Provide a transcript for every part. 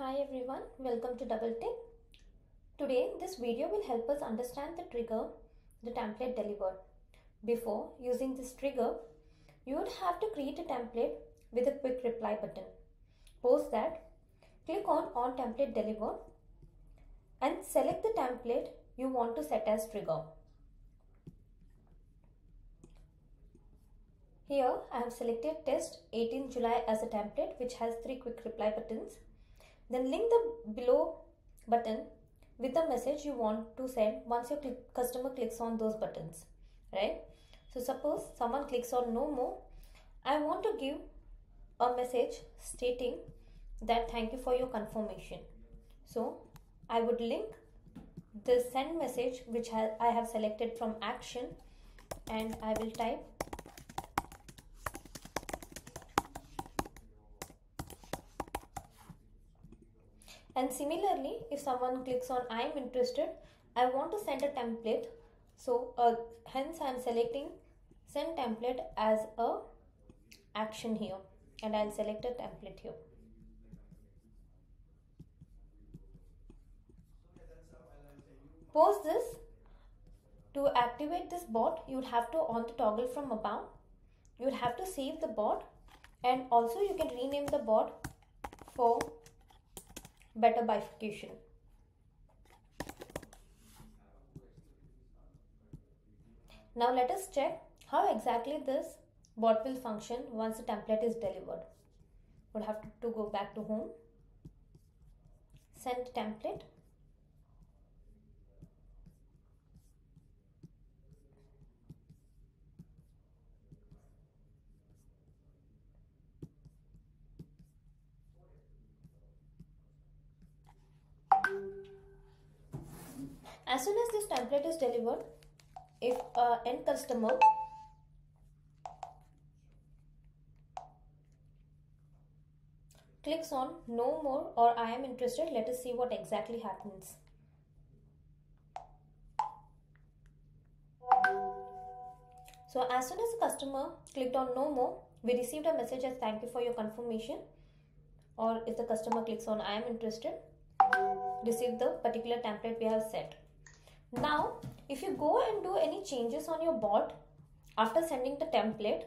Hi everyone, welcome to DoubleTick. Today this video will help us understand the trigger, the template delivered. Before using this trigger, you would have to create a template with a quick reply button. Post that, click on on template delivered and select the template you want to set as trigger. Here I have selected test 18 July as a template which has three quick reply buttons. Then link the below button with the message you want to send once your customer clicks on those buttons, right? So suppose someone clicks on no more, I want to give a message stating that thank you for your confirmation. So I would link the send message which I have selected from action and I will type and similarly if someone clicks on I am interested I want to send a template. So uh, hence I am selecting send template as a action here. And I'll select a template here. Post this. To activate this bot you would have to on the toggle from above. You would have to save the bot. And also you can rename the bot for better bifurcation. Now let us check how exactly this bot will function once the template is delivered. We'll have to, to go back to home, send template. As soon as this template is delivered, if uh, end customer clicks on no more or I am interested, let us see what exactly happens. So as soon as the customer clicked on no more, we received a message as thank you for your confirmation or if the customer clicks on I am interested, receive the particular template we have set. Now, if you go and do any changes on your bot after sending the template,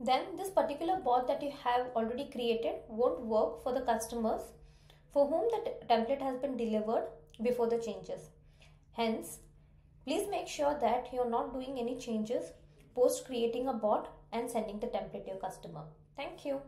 then this particular bot that you have already created won't work for the customers for whom the template has been delivered before the changes. Hence, please make sure that you're not doing any changes post creating a bot and sending the template to your customer. Thank you.